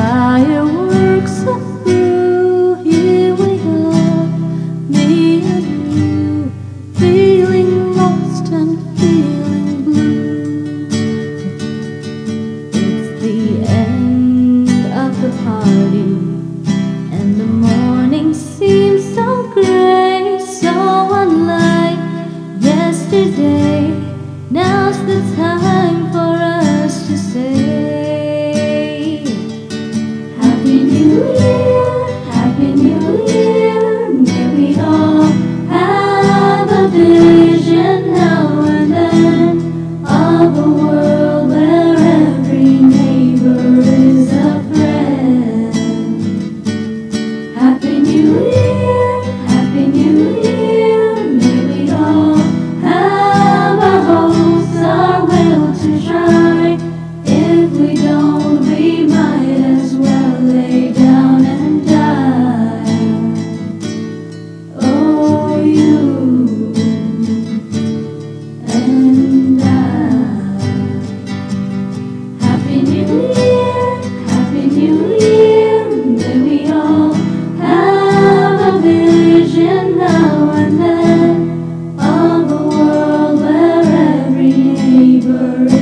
fireworks blue. Here we are, me and you, feeling lost and feeling blue. It's the end of the party, and the morning seems so gray, so unlike. whisper